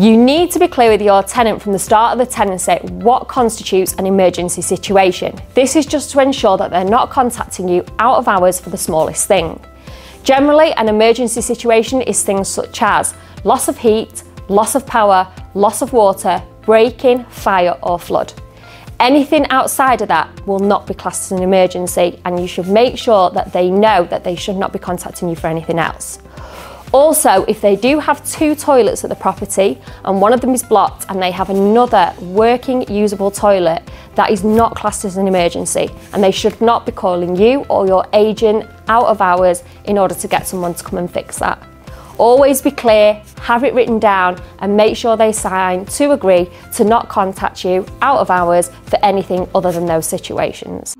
You need to be clear with your tenant from the start of the tenancy what constitutes an emergency situation. This is just to ensure that they're not contacting you out of hours for the smallest thing. Generally, an emergency situation is things such as loss of heat, loss of power, loss of water, break-in, fire or flood. Anything outside of that will not be classed as an emergency and you should make sure that they know that they should not be contacting you for anything else. Also, if they do have two toilets at the property and one of them is blocked and they have another working usable toilet, that is not classed as an emergency and they should not be calling you or your agent out of hours in order to get someone to come and fix that. Always be clear, have it written down and make sure they sign to agree to not contact you out of hours for anything other than those situations.